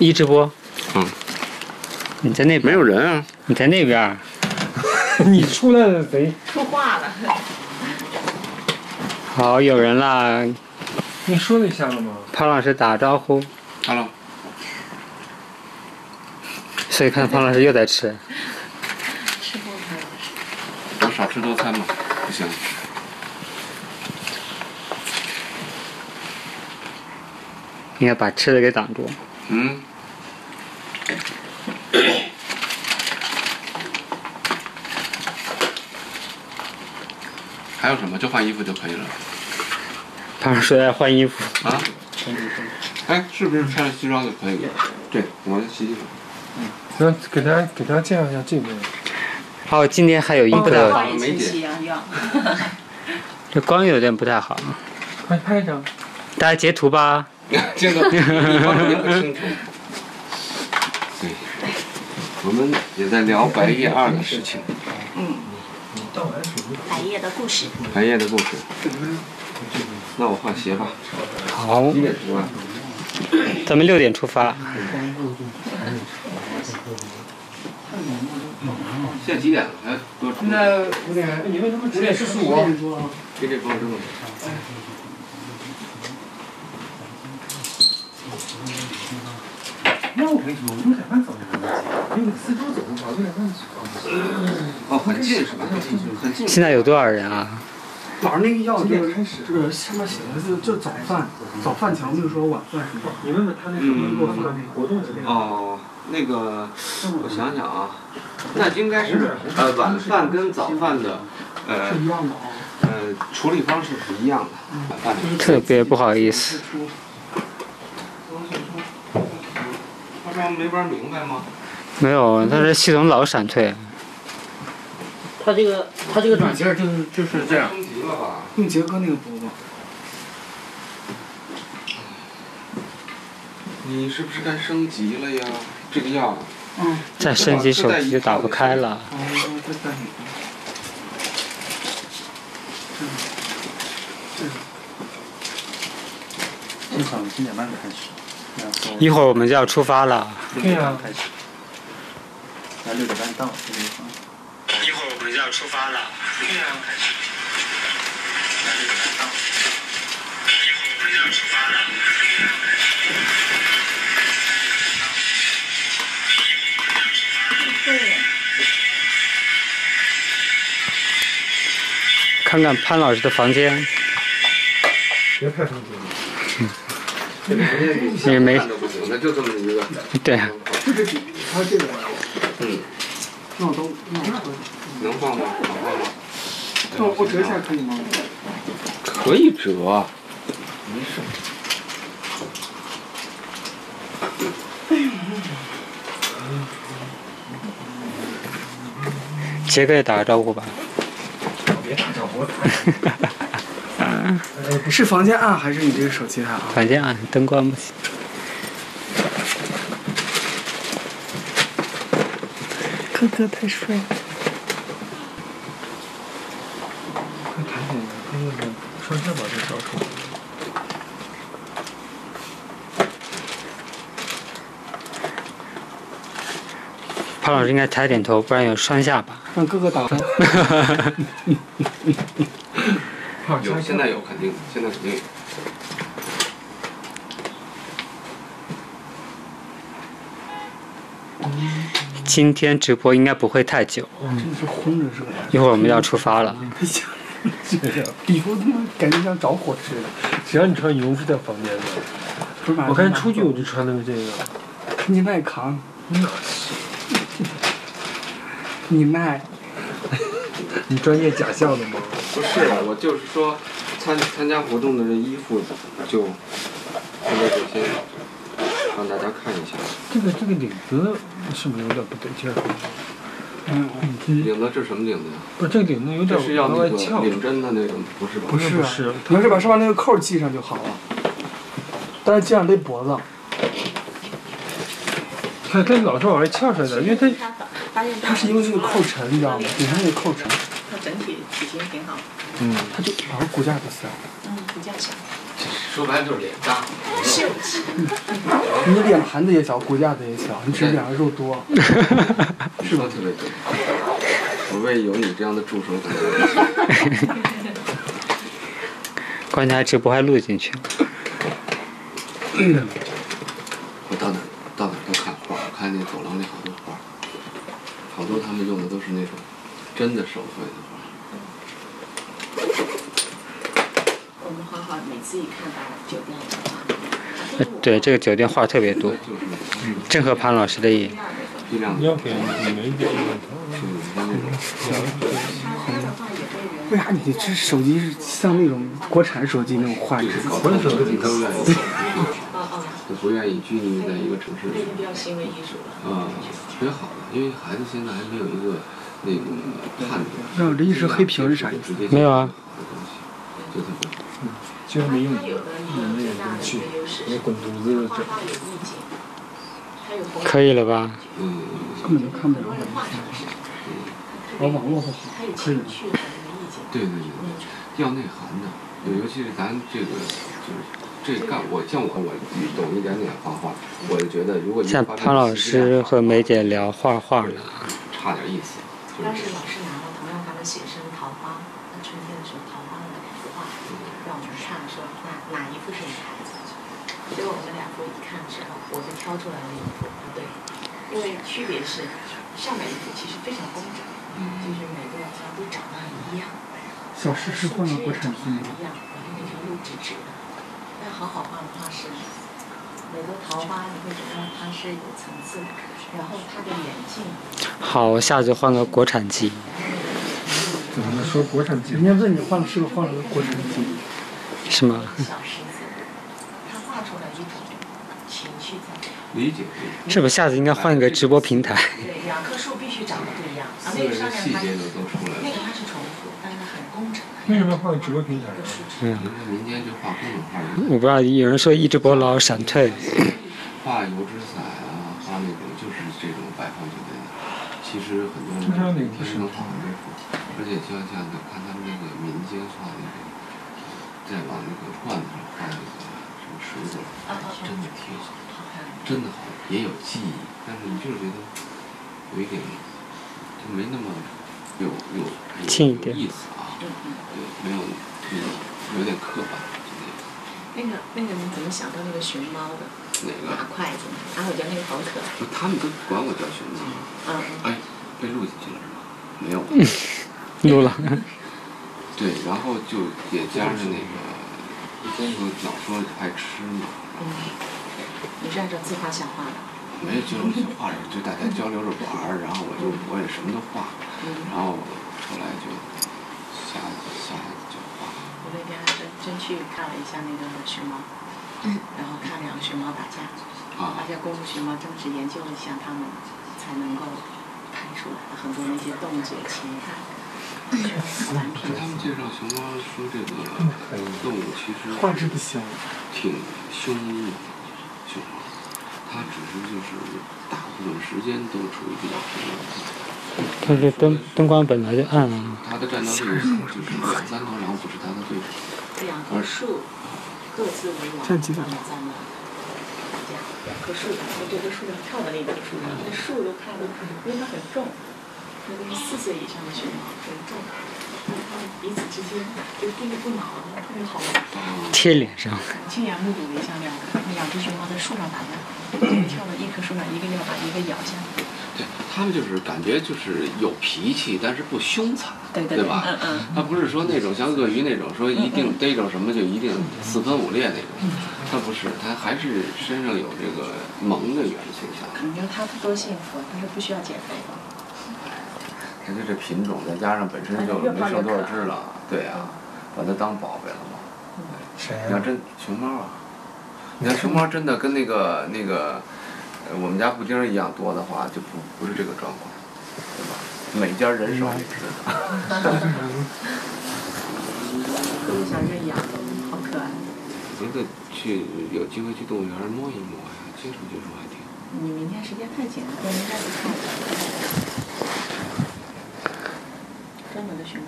一直播。嗯。你在那边？没有人啊。你在那边。你出来了谁？说话了。好，有人啦。你说了一下了吗？潘老师打招呼。Hello。所以看潘老师又在吃。吃不开。我少吃多餐嘛，不行。应该把吃的给挡住。嗯。还有什么？就换衣服就可以了。他们说要换衣服。啊？哎，是不是穿着西装就可以了？对，我洗衣服。嗯。那给大家给大家介绍一下这边。好，今天还有一个。没解。这光有点不太好。快拍一张。大家截图吧。这个光不清楚。对。我们也在聊《白夜二》的事情。嗯。白夜的故事。白夜的故事。那我换鞋吧。好。几点出发？咱们六点出发。现在几点了？还多？现在五点。你为什么五点四十五？给这放这么。那我跟你说，六点半走没问题，因为四周走的话，六点半走。哦，很近是吧？很近。现在有多少人啊？早上那个药就是这个上面写的是就早饭，早饭前没有说晚饭什么。你问问他那什么做饭活动之类的。哦，那个，我想想啊，那应该是呃晚饭跟早饭的呃是一样的啊。呃处理方式是一样的。晚饭。特别不好意思。没玩明白吗？没有，他这系统老闪退。他这个他这个软件就是就是这样。升级了吧？用杰哥那个播吧。你是不是该升级了呀？这个药。嗯。再升级手机就打不开了。哦，再带你。这个。现场七点半开始。一会儿我们就要出发了。对呀。开始。那六点半到。一会儿我们就要出发了。对呀。开始。那六点半到。一会儿我们就要出发了。看看潘老师的房间。别太上心了。也没。那就这么一个。对。这个比他这个。嗯。那我都那能放吗？能放吗？那我折一下可以吗？可以折。没事。杰哥也打个招呼吧。别打招呼。是房间暗还是你这个手机暗？房间暗，灯关不行。哥哥太帅了。快抬起来，那个双下巴就照出来。潘老师应该抬点头，不然有双下巴。让哥哥打 分。有，现在有，肯定，现在肯定有。今天直播应该不会太久。一会儿我们要出发了。礼服他妈感觉像着火似的。只要你穿羽绒服在房间的，我刚才出去我就穿的是这个。你耐扛。那是。你耐。你专业假笑的吗？不是，我就是说，参参加活动的这衣服，就现在就先让大家看一下。这个这个领子是不是有点不对劲儿？嗯，领子这是什么领子呀？不是这个领子有点是要那个。领针的那种，不是吧？不是不是，你要是把上面那个扣系上就好了，但是系上勒脖子。它它老是往外翘出来的，因为它它是因为那个扣沉，你知道吗？顶上那个扣沉。它整体体型挺好。嗯。它就老是骨架不小。嗯，骨架小。说白了就是脸大。秀气。你脸盘子也小，骨架子也小，你只是脸上肉多。是吧？特别多。我为有你这样的助手感到荣幸。关键还直播还录进去。我到哪儿到哪儿都看画，我看那走廊里好多画，好多他们用的都是那种真的手绘的画。我们画对，这个酒店话特别多，正合潘老师的也。批量的，要给你们一点就是像那种为啥你这手机是像那种国产手机那种画质？搞的手机都愿意，哦哦，就不愿意拘泥在一个城市里。比较行为艺术了。啊，挺好的，因为孩子现在还没有一个那个判断。那我这一直黑屏是啥意思？没有啊。可以了吧？嗯，根本就看不了。画上的是，我网络不好它有，可以。对对对对，要内涵的，尤其是咱这个就是这干我像我我懂一点点画画，我就觉得如果你像潘老师和梅姐聊画画了，差点意思，就当是时老师拿了同样他们写生桃花，那春天的时候桃花的那幅画，让我们看说哪哪一幅是你孩子？结果我们两幅一看之后，我就挑出来了一幅，不对，因为区别是上面一幅其实非常工整，就是每个好像都长得很一样，小诗是换了国产字幕。一样，然后那条路直直的。但好好画的话是，每个桃花你会觉得它是有层次的，然后它的眼镜。好，下次换个国产机。怎么说国产机人家问你换了是不是换了个国产机？是吗？小狮子，它画出来一种情绪在。理解是不是下次应该换一个直播平台？对，两棵树必须长得不一样，啊，思那个上维的细面它节都都出来了。那个它是重复，但是很工整。为什么要换个直播平台？嗯，民间就画公众画，我不知道，有人说一直播老闪退，画油纸伞啊，画那种就是这种摆放酒店的。其实很多人这是哪个天生能画很多幅，而且就像你看他们那个民间画那个，再往那个罐子上画那个什么水果，真的挺好，真的好，也有记忆，但是你就是觉得有一点就没那么有有有意思啊，对，没有嗯有点刻板，就那个那个你怎么想到那个熊猫的？哪拿个？筷子，然后我觉得那个好可爱。不他们都管我叫熊猫。嗯，哎，被录进去了是吗？没有。录了。对，然后就也加上那个，说老说爱吃嘛，嗯，你是按照自画像画的？没有就是就画着，就大家交流着玩儿，然后我就我也什么都画，然后后来就下下就画。我那天还真真去看了一下那个熊猫，然后看两个熊猫打架，啊而且功夫熊猫正是研究了一下它们，才能够拍出来的很多那些动作情态，完跟全他们介绍熊猫说这个动物其实画质不行。挺凶的，它只是就是大部分时间都处于比较平稳的状态。它这灯灯光本来就暗啊。它的战斗力就是两三头狼不是它的对手。两棵树各自为王，站几个他们在那打架，两棵树上，从这棵树上跳到那棵树上，那树都看着，因为它很重，那都是四岁以上的熊猫，很重，彼此之间就不依不挠的，特别好玩。贴脸上。亲眼目睹了一下两两只熊猫在树上打架，跳到一棵树上，一个要把一个咬下来。对他们就是感觉就是有脾气，但是不凶残，对对对吧？嗯嗯他不是说那种像鳄鱼那种说一定逮着什么就一定四分五裂那种，他不是，他还是身上有这个萌的元素在。你说它多幸福，它是不需要减肥的。它就这品种，再加上本身就没剩多少只了，对呀、把它当宝贝了嘛。谁呀、你要真熊猫啊，你看熊猫真的跟那个那个，呃，我们家布丁儿一样多的话，就不不是这个状况，对吧？每家人手一只的。特别想认养，好可爱。觉得去有机会去动物园摸一摸呀，接触接触还挺。你明天时间太紧了，我应该不看了。专门的熊猫。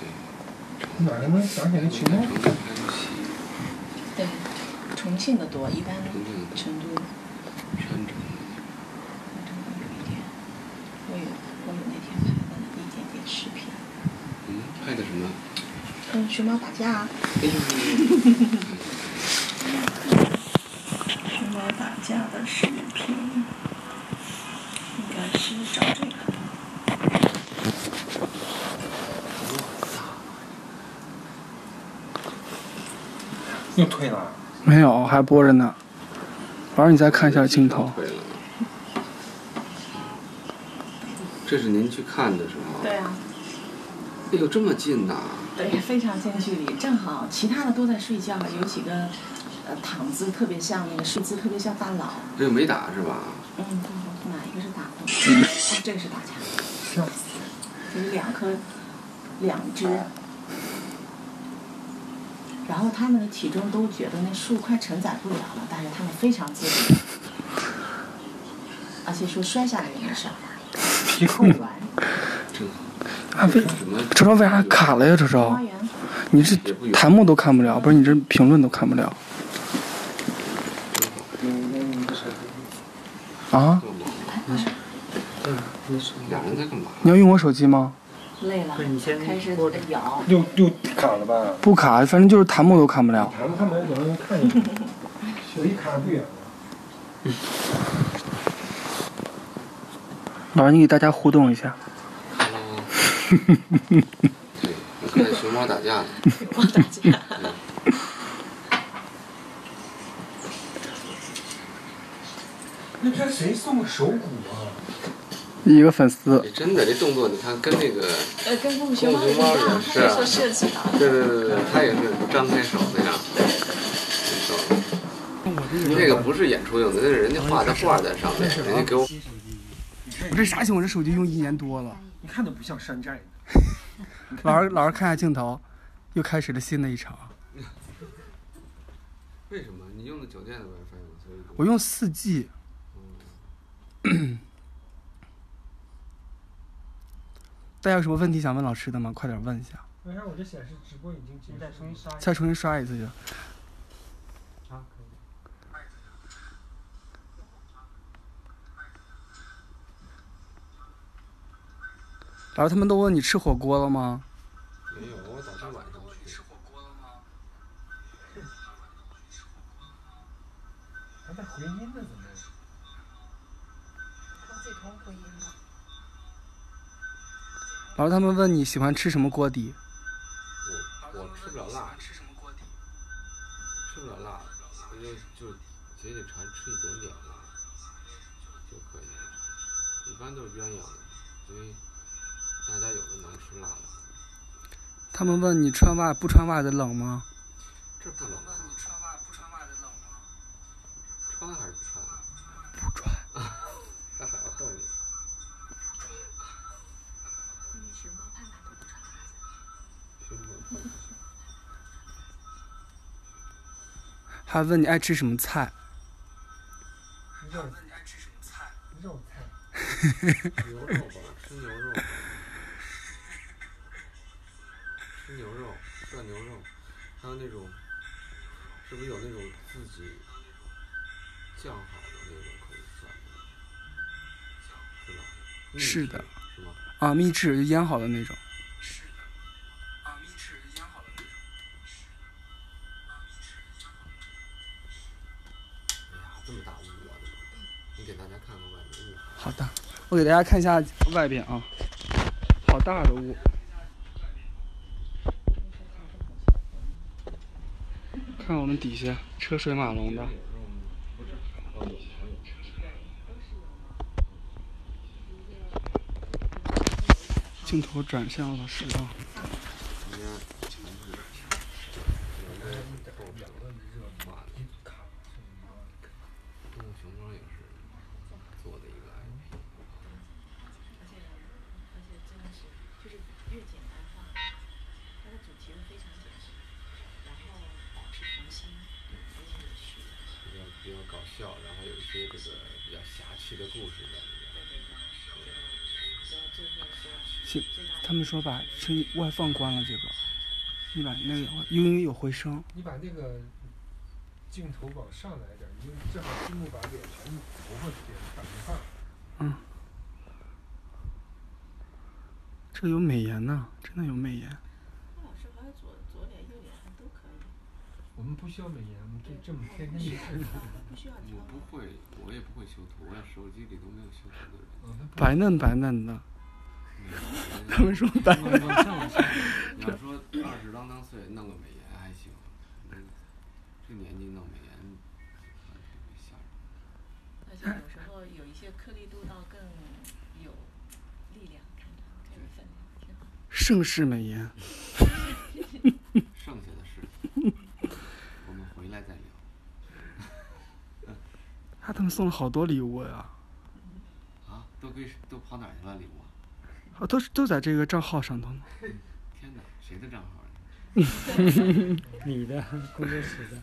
对。哪儿能想起来熊猫？对，重重庆的多，一般成都全程的。有一点，我有我有那天拍的一点点视频，嗯，拍的什么？嗯，熊猫打架啊，哎呦，熊猫打架的视频，应该是找这个。又退了。没有，还播着呢。反正，你再看一下镜头。退了。这是您去看的时候？对。啊，哎呦，这么近呐！对，非常近距离，正好其他的都在睡觉，有几个呃躺姿特别像那个睡姿特别像大佬。这个没打是吧？嗯，哪一个是打的？哦，这个是打架。笑就是两颗，两只。然后他们的体重都觉得那树快承载不了了，但是他们非常自律，而且说摔下来也没事儿。啊，为什么？周周为啥卡了呀？周周，你这弹幕都看不了，不是你这评论都看不了啊？你要用我手机吗？累了，开始咬。又又卡了吧？不卡，反正就是弹幕都看不了。弹幕看不了，有人看一眼。手机卡不远了。老师，你给大家互动一下。Hello。对，我看熊猫打架呢。熊猫打架。那天谁送的手鼓啊？一个粉丝，哎真的，这动作你看跟那个，呃，跟功夫熊猫有点像，他是设计的。对对对对，他也是张开手那样。手。那个不是演出用的，那是人家画的画在上面，人家给我。我这啥情况？我这手机用一年多了。你看都不像山寨的。老师，老师看下镜头，又开始了新的一场。为什么你用的酒店的 WiFi 吗？我用四 G。大家有什么问题想问老师的吗？快点问一下。为啥我这显示直播已经结束？再重新刷。再重新刷一次就。啊，可以。老师，他们都问你吃火锅了吗？老师，他们问你喜欢吃什么锅底？我我吃不了辣，吃什么锅底？吃不了辣，我就就解解馋，吃一点点辣就可以了。一般都是鸳鸯的，因为大家有的能吃辣的。他们问你穿袜不穿袜子冷吗？这不冷啊。你穿袜不穿袜子冷吗？穿还是不穿？不穿。还好逗你。熊猫盼盼都不穿袜子。熊猫盼盼。还问你爱吃什么菜？肉。问你爱吃什么菜？肉菜。牛肉吧，吃牛肉。吃牛肉，涮牛肉，还有那种，是不是有那种自己酱好的那种可以涮的？是吧？是的。是吗？啊，秘制就腌好的那种。看看外面雾。好的，我给大家看一下外边啊，好大的雾。看我们底下车水马龙的。镜头转向老师啊。动物熊猫也是做的一个 IP。而且而且真的是，就是越简单化，它的主题会非常简单，然后保持童心，而且有趣。比较比较搞笑，然后有一些这个比较侠气的故事在里面。行，说把声外放关了，这个，你把那个因为有回声。你把那个镜头往上来点儿，因为正好字幕把脸全头发给打电话。嗯。这有美颜呢，真的有美颜。老师好像左左脸右脸还都可以。我们不需要美颜，我们这这么天天的看。不需要我不会，我也不会修图，我手机里都没有修图的人。白嫩白嫩的。他们说白嫩。你要 说二十啷当岁弄个美颜还行，这年纪弄美颜，吓人。而且有时候有一些颗粒度到更有力量，看着更有分量，挺好。盛世美颜。剩下的事，我们回来再聊。他，他们送了好多礼物呀！啊，都给都跑哪去了礼物？啊，都是都在这个账号上头呢。天哪，谁的账号？你的工作室的。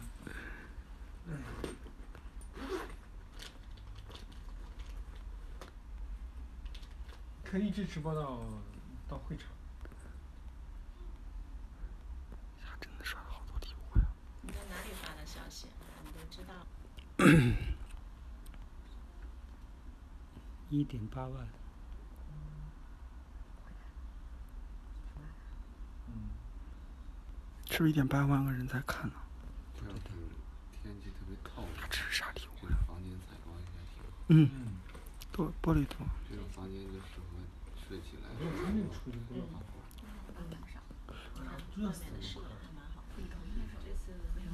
可以一直直播到到会场。他，真的刷了好多礼物呀！你在哪里发的消息？你都知道。一点八万。是不是一点八万个人在看呢？这要是天气特别透，这是啥礼物呀？房间采光应该挺好。嗯，多玻璃多。这种房间就适合睡起来。我穿这个出去不能好。热死了。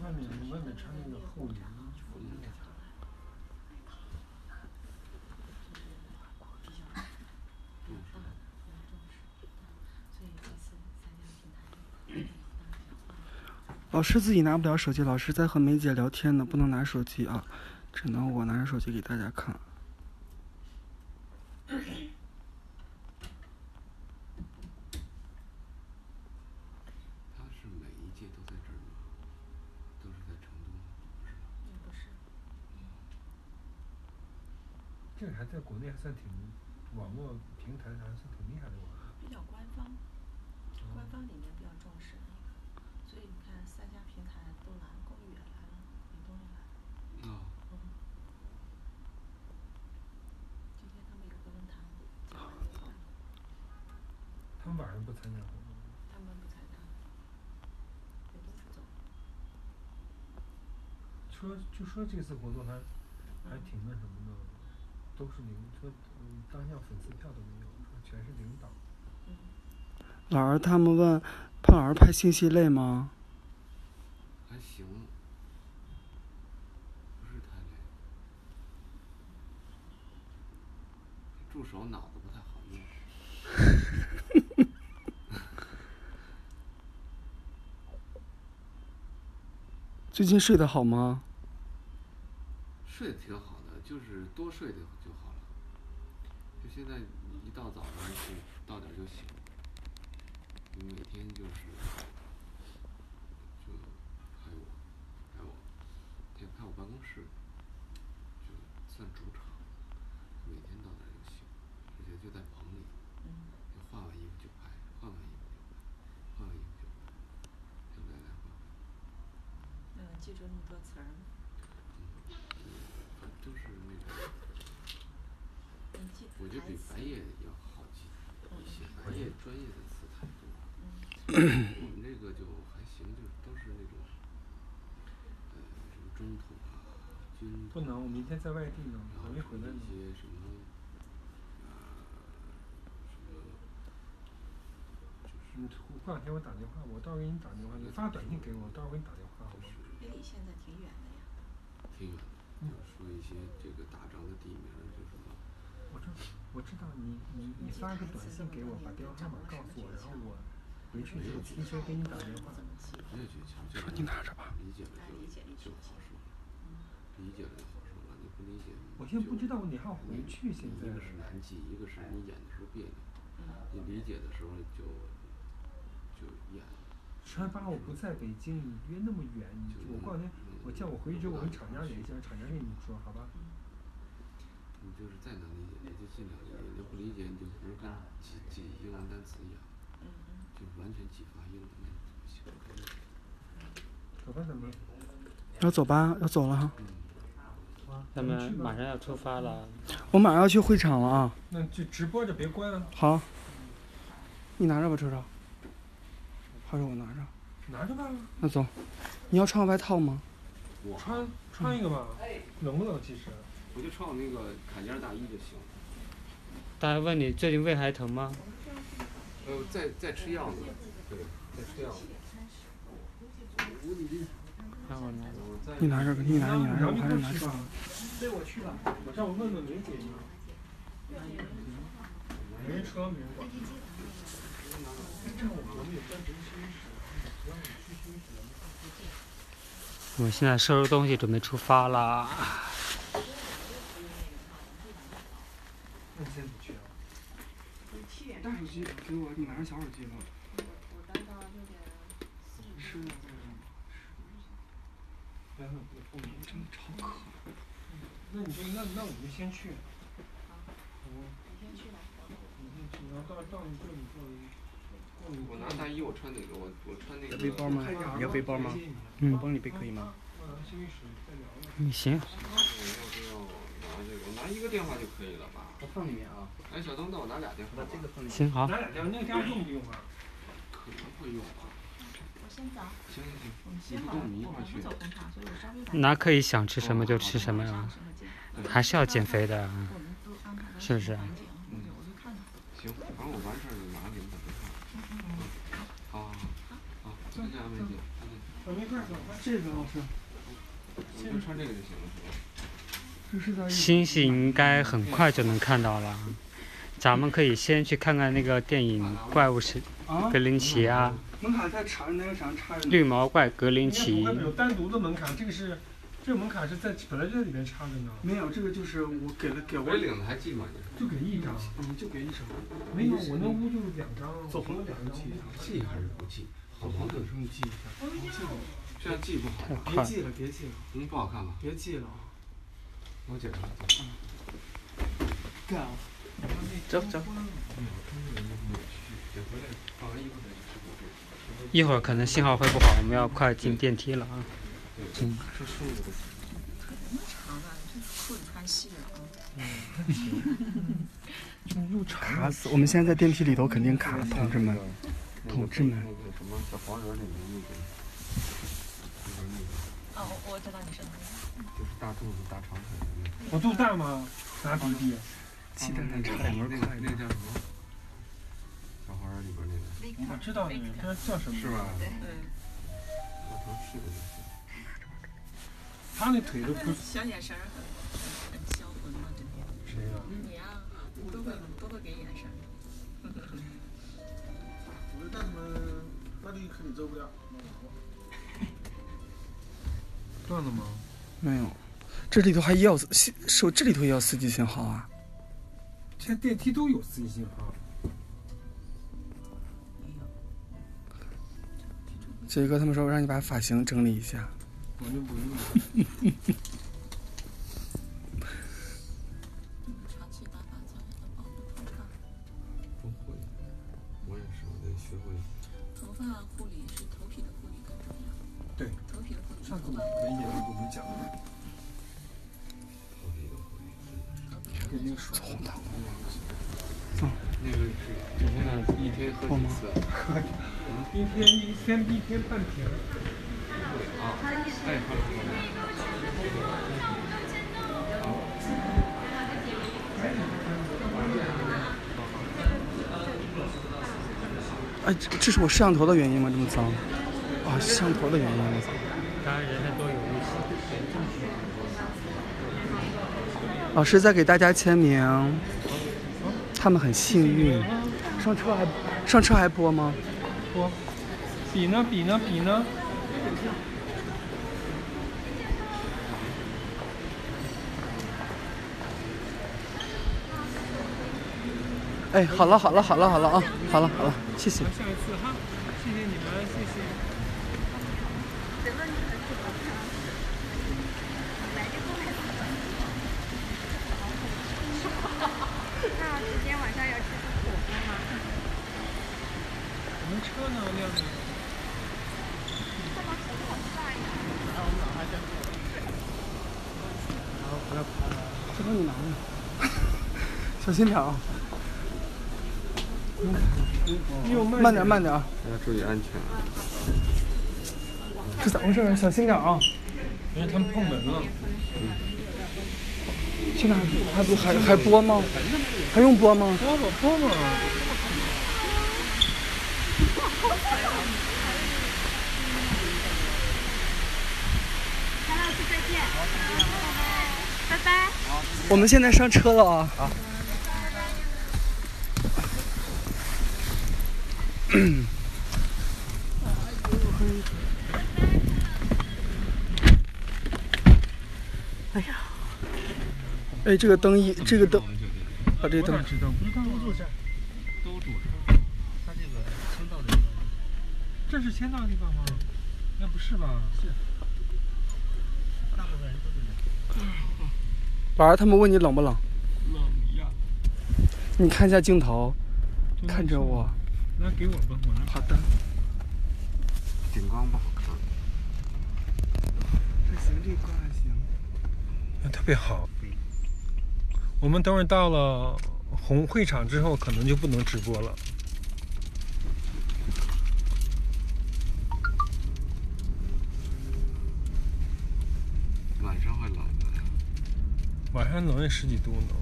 外面外面穿那个厚衣老师自己拿不了手机，老师在和梅姐聊天呢，不能拿手机啊，只能我拿着手机给大家看。他是每一届都在这儿吗？都是在成都吗？不是吧？也不是。这个还在国内还算挺，网络平台还算挺厉害的吧？比较官方，官方里面比较重视家平台都来，龚宇也来了，李东也来了。啊。嗯。今天他们有个论坛，讲完就完了。他们晚上不参加活动。他们不参加，也都不走。说就说这次活动还还挺那什么的，都是领说嗯当下粉丝票都没有，说全是领导。老儿他们问胖老师拍信息累吗？还行，不是太累。助手脑子不太好用。最近睡得好吗？睡得挺好的，就是多睡点就好了。就现在一到早上就到点就醒，你每天就是就拍我，拍我，得拍我办公室，就算主场，每天到点就醒，而且就在棚里，就换完衣服就拍，换完衣服就拍，换完衣服就拍，就来来回回。嗯，记住那么多词儿。都是那种，我觉得比白夜要好记一些，白夜专业的词太多。我们这个就还行，就都是那种，呃，什么中土啊，军。不能，我明天在外地呢，然后没回来呢。一些什么，呃，什么，就是。你过两天我打电话，我到时候给你打电话，你发短信给我，我到时候给你打电话，好吗？离你现在挺远的呀。挺远的，就是说一些这个打仗的地名，就什么。我知我知道你你你发个短信给我，把电话号码告诉我，然后我回去就提前给你打电话。没有诀窍，这说你拿着吧。理解了就就好说了，理解了就好说了，你不理解。我现在不知道你还要回去，现在。一个是难记，一个是你演的时候别扭，你理解的时候就就演。十二八我不在北京，你约那么远，你我过两天我叫我回去之后我跟厂家联系，让厂家跟你说，好吧？你就是再能理解，你就尽量理解；你不理解，你就不是跟记记英文单词一样，就完全记发音，那不行。可不怎么？要走吧，要走了哈。咱们马上要出发了，我马上要去会场了啊。那就直播着，别关了。好，你拿着吧，车车。还是我拿着？拿着吧。那走。你要穿个外套吗？我穿穿一个吧，冷不冷？其实。我就穿我那个坎肩大衣就行。大家问你最近胃还疼吗？呃，在在吃药呢。对，在吃药。让我拿。你拿着，你拿着，你拿着，我还是拿着。对，我去了。我上午问问梅姐。没没人管。我们现在收拾东西，准备出发啦。那你先不去啊？大手机给我，你拿着小手机。真的超渴。那你就那那我们就先去。你先去吧。你先去，然后到到你这里过我拿大衣，我穿哪个？我我穿那个。背包吗？你要背包吗？嗯。我帮你背可以吗？你行。我要是要拿这个，我拿一个电话就可以了吧？我放里面啊。哎，小东，那我拿俩电话。把这个放里面。行好。拿俩电话，那个电话用不用啊？可能会用吧。我先走。行行行，你不跟我们一块儿去。那可以想吃什么就吃什么呀，还是要减肥的，是不是？嗯。行，反正我完事儿拿给你打电话。好好好，再见啊，梅姐。我们一块走。这个老师。我就穿这个就行了，是吧？星星应该很快就能看到了，咱们可以先去看看那个电影《怪物是格林奇》啊。门槛在插那个啥插着。绿毛怪格林奇。有单独的门槛，这个是，这个门槛是在本来就在里面插着呢。没有，这个就是我给了给我。领子还寄吗？就给一张。嗯，就给一张。没有，我那屋就是两张。走红两张寄，寄还是不寄？好好等声寄一下。这样记不好。别记了，别记了。嗯，不好看吧？别记了。我解释。干啊！走走。一会儿可能信号会不好，我们要快进电梯了啊。嗯。又 卡死！我们现在在电梯里头肯定卡，同志们，同志们。那个什么小黄人里面那个。哦，我知道你说的。就是大肚子、大长腿的那个。我肚大吗？拿鼻涕。鸡蛋蛋差两根筷，那个叫什么？小黄人里边那个。我知道那个，这叫什么？是吧？对。那头是的。他那腿都不。小眼神很很销魂嘛，整天。谁呀？你呀，都会都会给眼神。我带你们肯定走不了。断了吗？没有，这里头还要信，手这里头也要四 G 信号啊。现在电梯都有四 G 信号。杰哥他们说让你把发型整理一下。我就不用。这这是我摄像头的原因吗？这么脏？啊，摄像头的原因，我操！当然人还多有意思。老师在给大家签名，他们很幸运。上车还上车还播吗？播。笔呢？笔呢？笔呢？哎，好了好了好了好了啊，好了好了谢谢。下一次哈谢谢你们谢谢。那今天晚上要吃火锅吗？我们车呢我们不要去着小心点啊慢点，慢点啊！大家注意安全。这咋回事？小心点啊！因为他们碰门了。现在还还不还还播吗？还用播吗？播吧，播吧。韩老师再见，拜拜。我们现在上车了啊！好。哎呀！哎，这个灯一，这个灯，把这个灯。都住这儿，都住这儿。他这个签到的地方，这是签到的地方吗？那不是吧？是。大部分人都是这样。宝儿，他们问你冷不冷？冷呀。你看一下镜头，看着我。那给我吧，我那。好的。顶光不好看。还行，这光还行。那特别好。我们等会儿到了红会场之后，可能就不能直播了。晚上会冷的。晚上冷也十几度呢。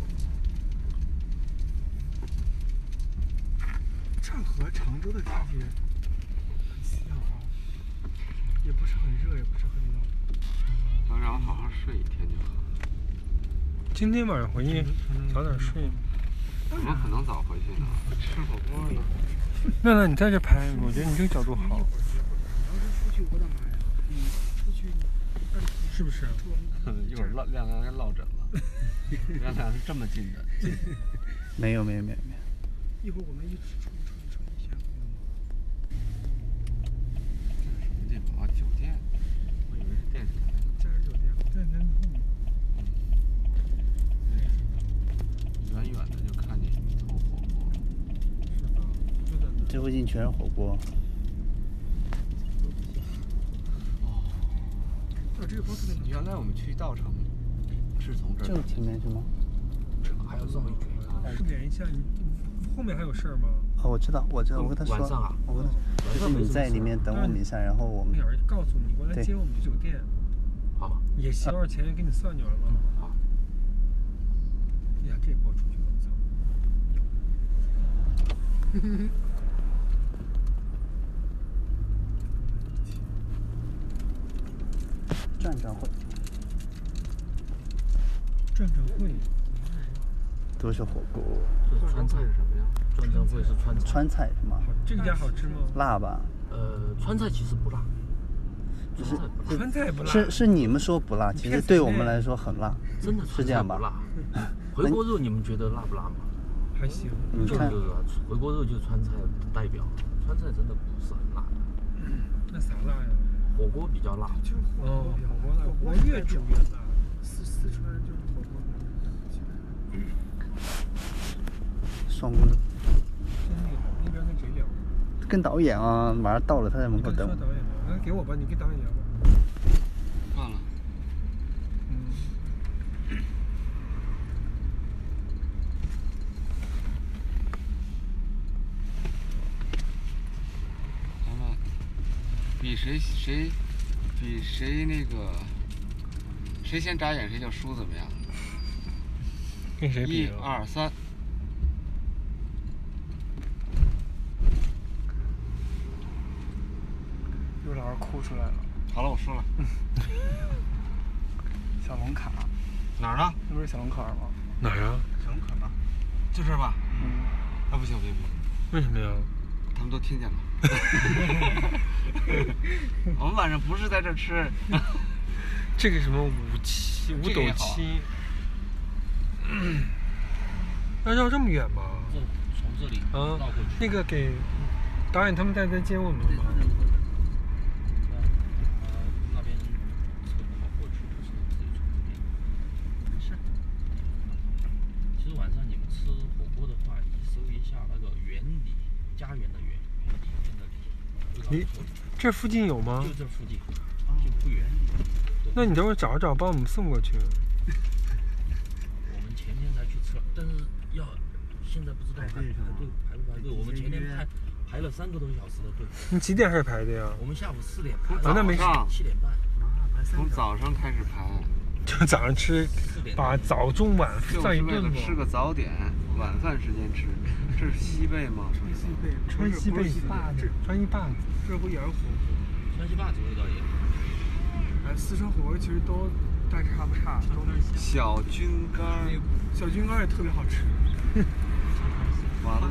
和常州的天气很像啊，也不是很热，也不是很冷。能让我好好睡一天就好。今天晚上回去早点睡。怎么可能早回去呢？吃火锅呢。娜娜，你在这拍，我觉得你这个角度好。出去我的妈呀！嗯，出去是不是？一会儿落亮亮该落枕了。亮亮是这么近的。没有没有没有没有。一会儿我们一起出去一下。什么地方啊？酒店？我以为是电视台。这是酒店，电视台后面。远远的就看见一头火锅。是吧？就在那。这附近全是火锅。哦。啊，这个包特别原来我们去稻城是从这儿。就前面是吗？还有这么一圈。顺点一下，你后面还有事儿吗？哦，我知道，我知道，我跟他说。晚上啊。我跟他说，就是你在里面等我们一下，然后我们。告诉你过来接我们去酒店。好。也行，多少钱给你算就完了。好。呀，这播出去，我操！转转会。转转会。都是火锅。这川菜是什么呀？转转会是川菜。川菜是吗？这家好吃吗？辣吧？呃，川菜其实不辣。就是川菜不辣。是是你们说不辣，其实对我们来说很辣。真的是这样吧？辣。回锅肉你们觉得辣不辣吗？还行。你看，回锅肉就是川菜的代表，川菜真的不是很辣的。那啥辣呀？火锅比较辣。哦，火锅辣，火锅越煮越辣。四四川就是火锅。双锅。真厉害，那边跟谁聊？跟导演啊，马上到了，他在门口等。说导演，那给我吧，你跟导演聊吧。忘了。嗯。咱们比谁谁比谁那个谁先眨眼谁就输，怎么样？跟谁比？一二三。又老师哭出来了。好了，我输了。小龙坎。哪儿呢？那不是小龙坎吗？哪儿啊？小龙坎吗。就这儿吧。嗯。啊，不行不行不行。为什么呀？他们都听见了。我们晚上不是在这吃。这个什么五七五斗七？要绕这么远吗？这从这里啊，绕过去。那个给导演他们在在接我们吗？没事。其实晚上你们吃火锅的话，你搜一下那个家园的。你这附近有吗？就这附近，就不远。那你等会儿找找，帮我们送过去。我们吃了，但是要现在不知道排排队排不排队。我们前天排排了三个多小时的队。你几点开始排的呀？我们下午四点排，啊那没七点半。从早上开始排，就早上吃，把早中晚就是为算一顿嘛。吃个早点，晚饭时间吃。这是西贝吗？西贝，川西贝子，川西坝子，这不也是火锅？川西坝子味道也。哎，四川火锅其实都大差不差，都小菌干，小菌干也特别好吃。完了。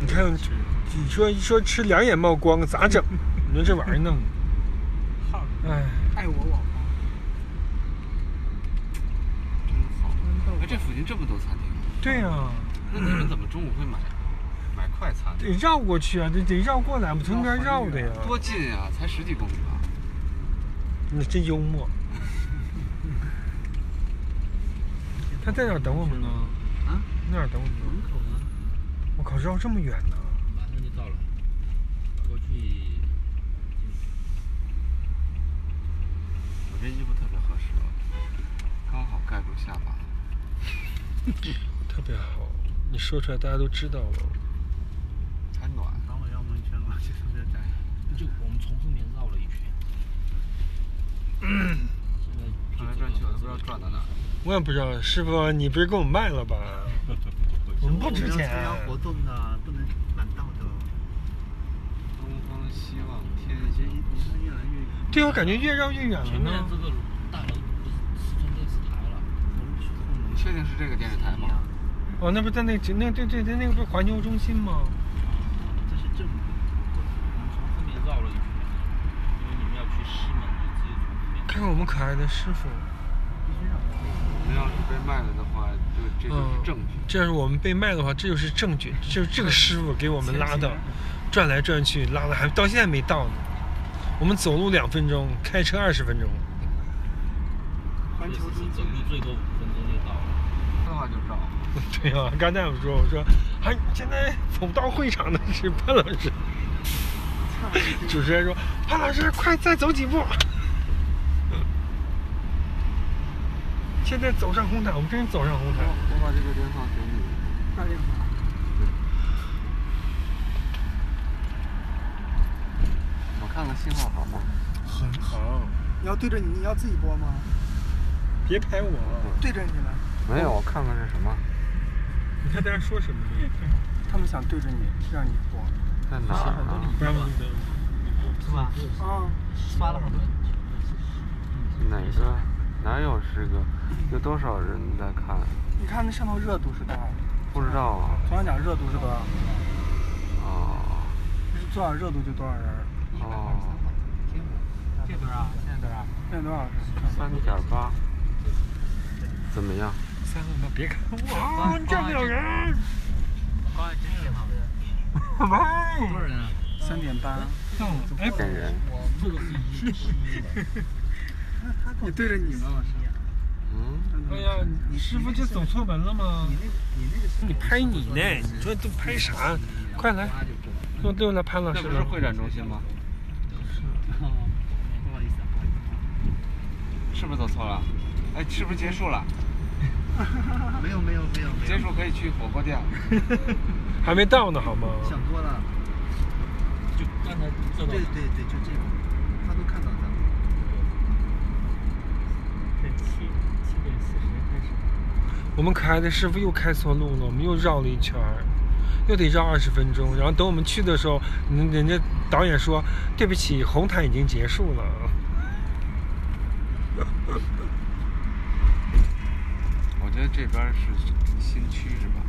你看，你说一说吃两眼冒光咋整？你说这玩意儿弄，哎，爱我网吧，真好。哎，这附近这么多餐厅。对呀、那你们怎么中午会买买快餐？得绕过去啊，得得绕过来，我们从那边绕的呀。多近呀，才十几公里吧。你真幽默。他在哪儿等我们呢？啊？那儿等我们呢？靠，绕这么远呢？马上就到了，过去。我这衣服特别合适，刚好盖住下巴。特别好，你说出来大家都知道了。还暖。帮我绕蒙圈吧，就特别窄。就我们从后面绕了一圈。转来转去，我都不知道转到哪儿。我也不知道，师傅，你不是给我们卖了吧？我们不值钱。参加活动的不能满道的。东方希望天星。你看越来越远。对，我感觉越绕越远了前面呢。这个大楼不是四川电视台了？你确定是这个电视台吗？哦，那不是在那那对对对，那个不是环球中心吗？这是正。我们从后面绕了一圈，因为你们要去西门，就直接从后面。看看我们可爱的师傅。我们要是被卖了的话，就这就是证据。这要是我们被卖的话，这就是证据，就是这个师傅给我们拉的，转来转去，拉的还到现在没到呢。我们走路两分钟，开车二十分钟。环球中走路最多五分钟就到了。这话就绕。对啊、刚才我说，我说，还现在走到会场的是潘老师。主持人说：“潘老师，快再走几步。”现在走上红毯，我们真是走上红毯。我把这个电话给你。大电话。我看看信号好吗？很好。你要对着你，你要自己播吗？别拍我。对着你来。没有，我看看是什么。你看大家说什么呢？他们想对着你，让你播。在哪儿啊？不让你的。是吧？啊，发了好多。哪个？哪有十个？有多少人在看？你看那上头热度是多少？不知道啊。左上角热度是多少？哦。就是多少热度就多少人。哦。这多少？现在多少？现在多少？三点八。怎么样？三点八，别看我，这么有人。高爱真挺好的。喂。多少人啊？三点八。哎，骗人。这个是一。你对着你吗，老师？嗯。哎呀，你师傅就走错门了吗？你那，你那。你拍你呢？你说都拍啥？快来，又又来潘老师这不是会展中心吗？是。不好意思啊，不好意思。是不是走错了？哎，是不是结束了？没有没有没有。结束可以去火锅店了。还没到呢，好吗？想多了。就刚才这个。对对对，就这个，他都看到咱们。七七点四十开始。我们可爱的师傅又开错路了，我们又绕了一圈儿，又得绕二十分钟。然后等我们去的时候，人人家导演说：“对不起，红毯已经结束了。”我觉得这边是新区是吧？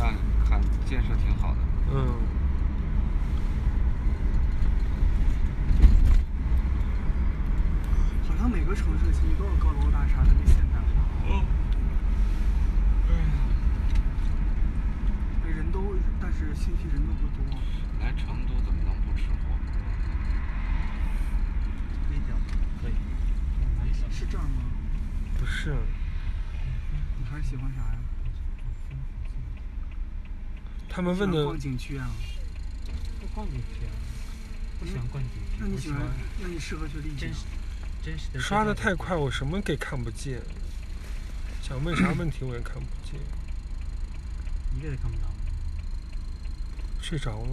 按看建设挺好的。嗯。好像每个城市其实都有高楼大厦，特别现代化。嗯。人都，但是新区人都不多。来成都怎么能不吃火锅？可以？可以。是这儿吗？不是。你还是喜欢啥呀？他们问的。逛景区啊。不逛景区啊。不喜欢逛景区。那你喜欢？那你适合去丽江。真实的。刷的太快，我什么给看不见。想问啥问题我也看不见。个也看不到。睡着了。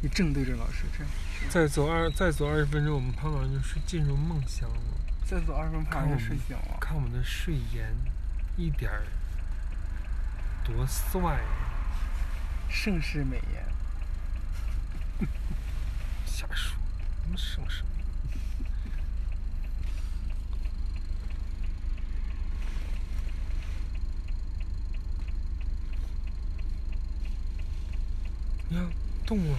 你正对着老师，这样。再走二再走二十分钟，我们潘老师就是进入梦乡了。再走二十分钟，看我潘老师睡醒了。看我们的睡颜，一点儿多帅，盛世美颜。瞎说，什么盛世你看，动了。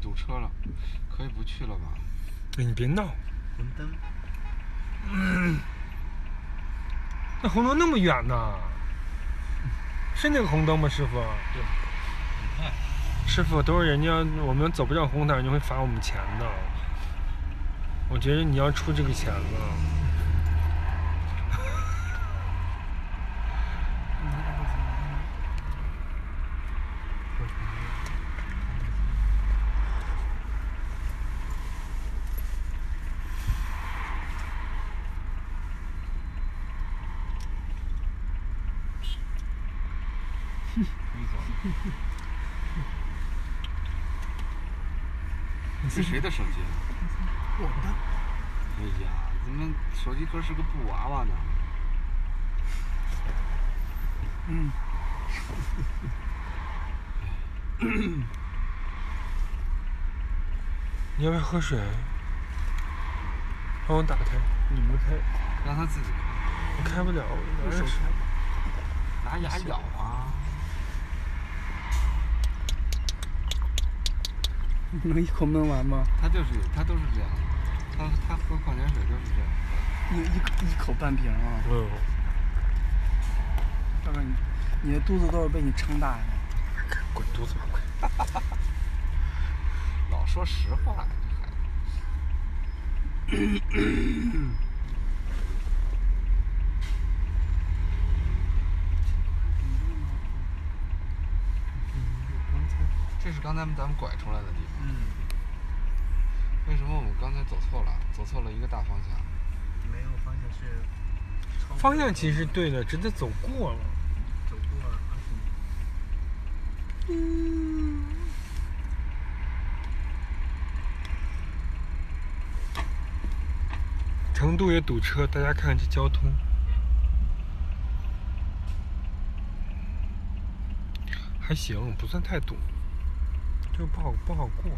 堵车了，可以不去了吧？哎，你别闹。红灯。那红灯那么远呢？是那个红灯吗，师傅？师傅，都是人家我们走不了红灯，人家会罚我们钱的。我觉得你要出这个钱了。是谁的手机？我的。哎呀，怎么是个布娃娃呢？嗯。你要不要喝水？帮我打开，拧不开。让他自己开。我开不了，拿手拿牙咬啊！能一口闷完吗？他就是他都是这样，他他喝矿泉水都是这样。一一一口半瓶啊！嗯。大哥，你你的肚子都是被你撑大的。滚犊子吧，快！老说实话，这孩子。这是刚才咱们拐出来的地方。嗯。为什么我们刚才走错了？走错了一个大方向。方向是。方向其实对的，直接走过了。走过了二十米。嗯。成都也堵车，大家看这交通。还行，不算太堵。就不好不好过。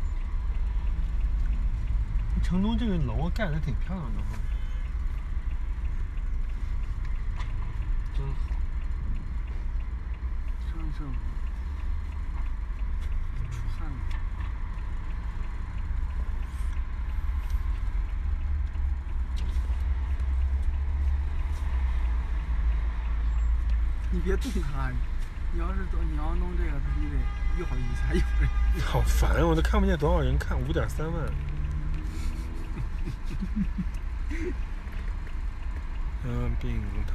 成都这个楼盖的挺漂亮的哈，真好。上上。出汗了。你别动它，你要是走，你要弄这个，它就得一会儿一下，一会儿。好烦啊！我都看不见多少人看，五点三万。嗯，病头。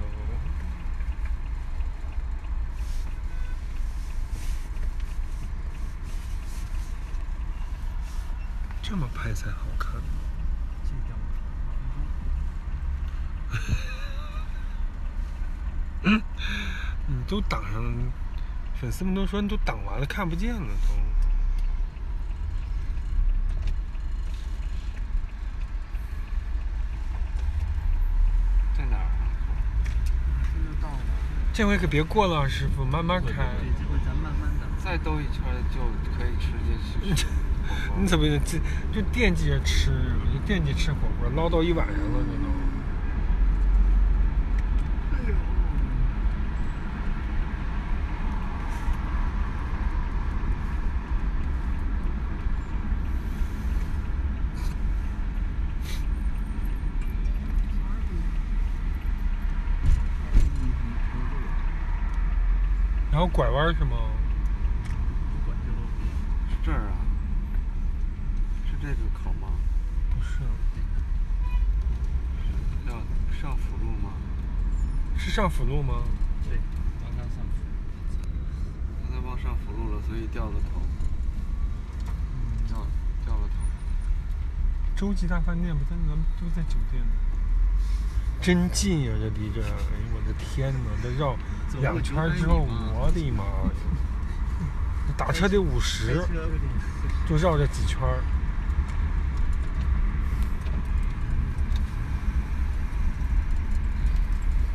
这么拍才好看。嗯，你都挡上了，粉丝们都说你都挡完了，看不见了都。在哪儿啊？这就到了。这回可别过了，师傅，慢慢开。对，这回咱慢慢的。再兜一圈就可以直接去。你怎么就就惦记着吃，就惦记吃火锅，唠叨一晚上了，你都。然后拐弯是吗？是这儿啊？是这个口吗？不是。要上辅路吗？是上辅路吗？对，刚刚上辅刚才忘上辅路了，所以掉了头。掉掉了头。洲际大饭店不在咱们都在酒店呢。真近呀、这离这，哎呦我的天哪！这绕两圈之后，我的妈呀！打车得五十，就绕这几圈儿。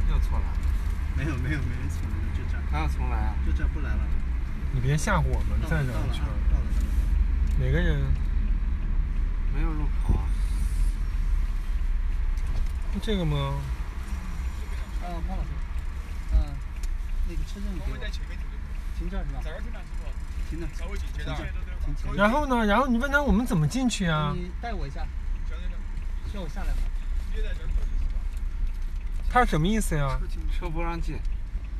又错了。没有没有没人错，就这儿。还要重来啊？就这儿不来了。你别吓唬我们，再绕一圈儿。到了到了。哪个人？没有路口啊。这个吗？啊，潘老师，嗯，那个车证给我。停这儿是吧？停那儿。停前。然后呢？然后你问他我们怎么进去啊？你带我一下。需要我下来吗？他什么意思呀？车不让进。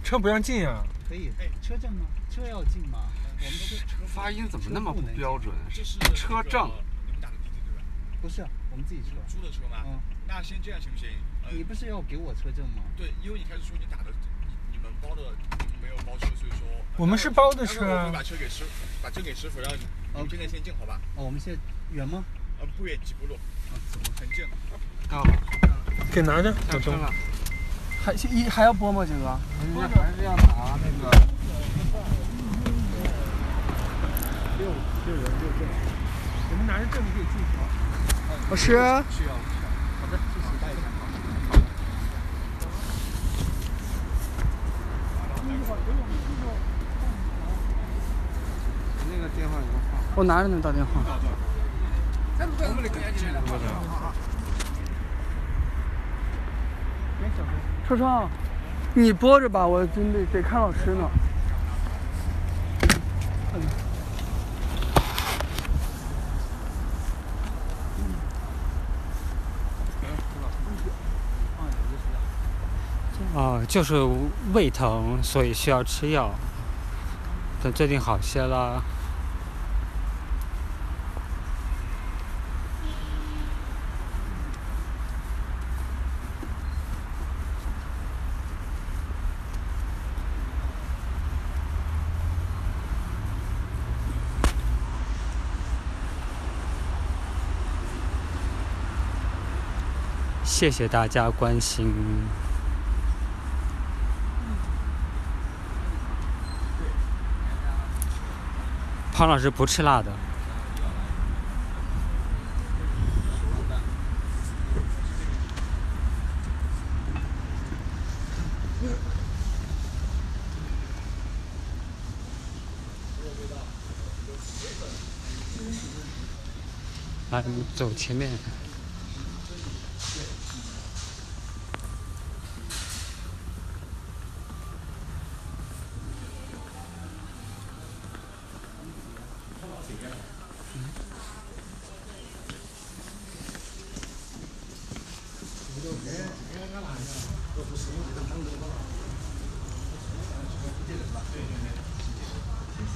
车不让进呀？可以。车证吗？车要进吗？我们车发音怎么那么不标准？车证。不是，我们自己车。租的车吗？嗯。那先这样行不行？你不是要给我车证吗？对，因为你开始说你打的，你们包的没有包车，所以说。我们是包的车我们把车给师，把证给师傅，让你你们现在先进，好吧？哦，我们现在远吗？呃，不远，几步路。啊，走，很近。到了。给拿着，下车了。还一还要播吗，景哥？人家还是要拿那个。六六人六证，我们拿着证可以进去吗？老师。我。拿着呢，打电话。车。超，你播着吧，我真得得看老师呢。哦，就是胃疼，所以需要吃药。等最近好些了。谢谢大家关心。方老师不吃辣的。来，你走前面。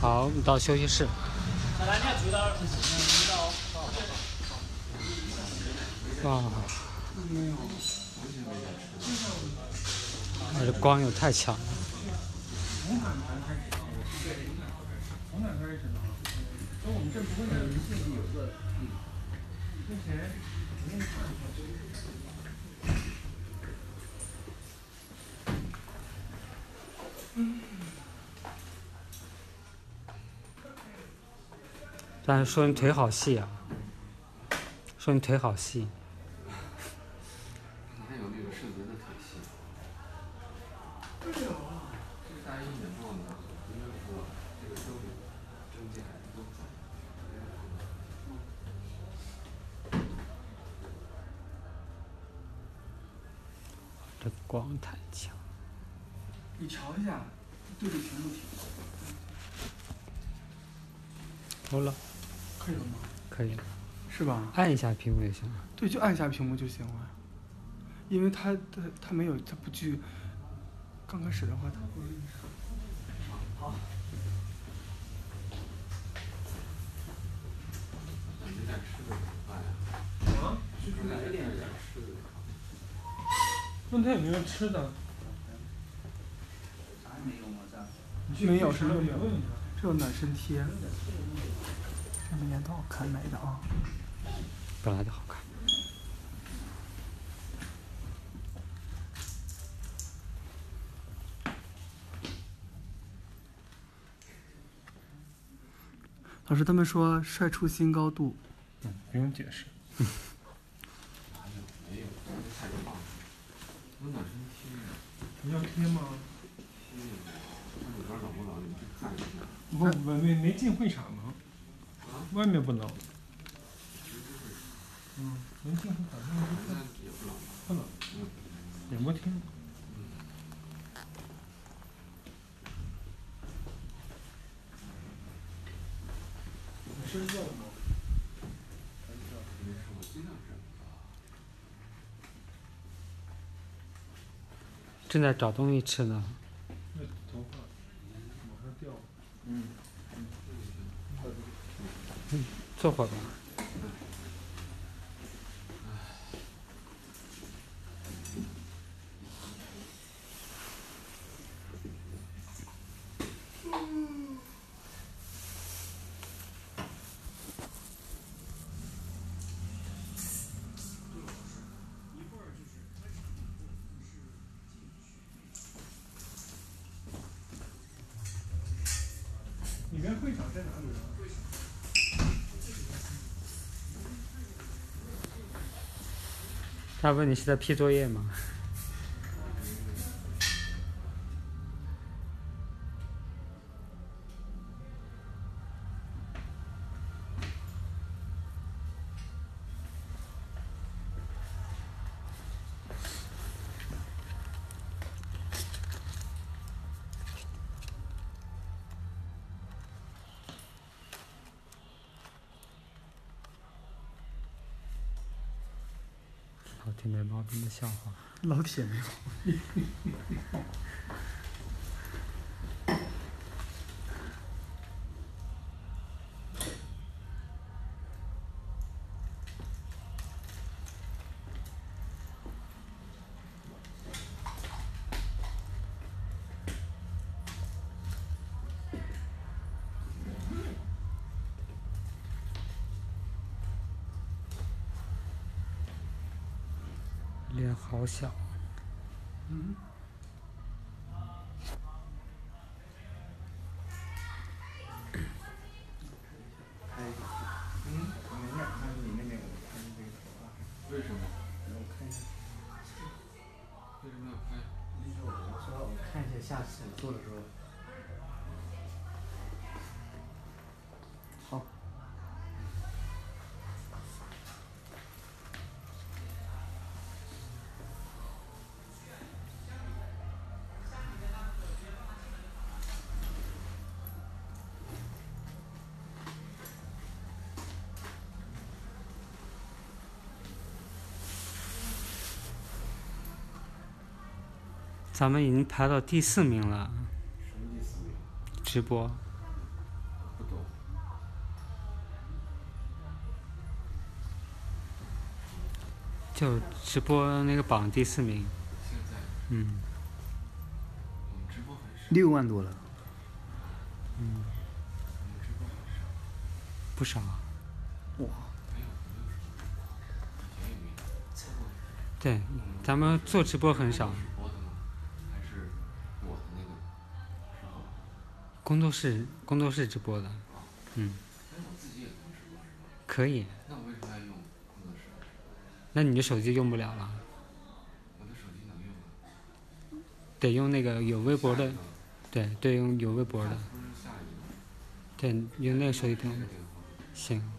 好，我们到休息室。哇，这光又太强了。嗯，之前肯定看但是说你腿好细啊，说你腿好细。你还有那个顺德的腿细。哎呦，这个大衣以后呢，应该说这个周围中间都转。这光太强。你瞧一下，对着屏幕听。够了。可以了吗？可以了。是吧？按一下屏幕就行了。对，就按一下屏幕就行了。因为它它它没有，它不具。刚开始的话，它不是。好。买点吃的怎么办呀？啊？去买点吃的。问他有没有吃的？没有是六六，这有暖身贴。这明年多好。看买的啊！本来就好看。老师，他们说帅出新高度。嗯，不用解释。没有，太棒了。有暖身贴。你要贴吗？贴那里边冷不冷？你去看一下。不，没没没进会场呢。外面不冷。嗯，没进会场，那就看。也不冷。睡觉吗？没事，我尽量是。正在找东西吃呢。那头发马上掉。嗯。嗯，坐会儿吧。里面会场在哪里啊？他问你是在批作业吗？铁没毛病的笑话。老铁没毛咱们已经排到第四名了。什么第四名？直播。不懂。就直播那个榜第四名。现在。嗯。六万多了。嗯。不少。哇。对，咱们做直播很少。工作室工作室直播的。嗯。可以。那我为什么要用工作室？那你的手机用不了了。我的手机能用？得用那个有微博的，对对，用有微博的。对，用那个手机电话。这个电话。行。